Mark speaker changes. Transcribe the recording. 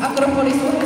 Speaker 1: Acropolis